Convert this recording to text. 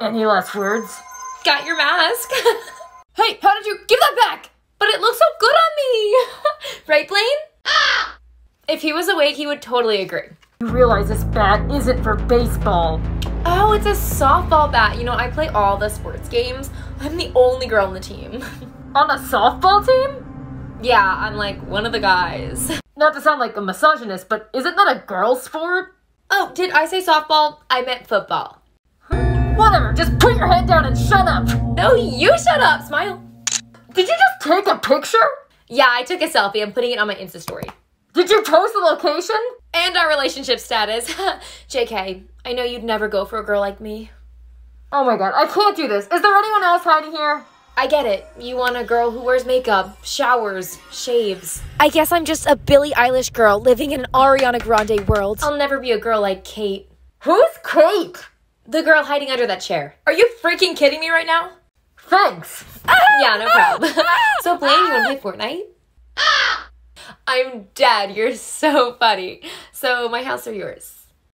Any last words? Got your mask. Hey, how did you give that back? but it looks so good on me. right, Blaine? Ah! if he was awake, he would totally agree. You realize this bat isn't for baseball. Oh, it's a softball bat. You know, I play all the sports games. I'm the only girl on the team. On a softball team? yeah, I'm like one of the guys. Not to sound like a misogynist, but isn't that a girl's sport? Oh, did I say softball? I meant football. Whatever, just put your head down and shut up. No, you shut up. Smile. Did you just take a picture? Yeah, I took a selfie. I'm putting it on my Insta story. Did you post the location? And our relationship status. JK, I know you'd never go for a girl like me. Oh my god, I can't do this. Is there anyone else hiding here? I get it. You want a girl who wears makeup, showers, shaves. I guess I'm just a Billie Eilish girl living in an Ariana Grande world. I'll never be a girl like Kate. Who's Kate? The girl hiding under that chair. Are you freaking kidding me right now? Thanks. Yeah, no problem. so, Blaine, you want to play Fortnite? I'm dead. You're so funny. So, my house or yours?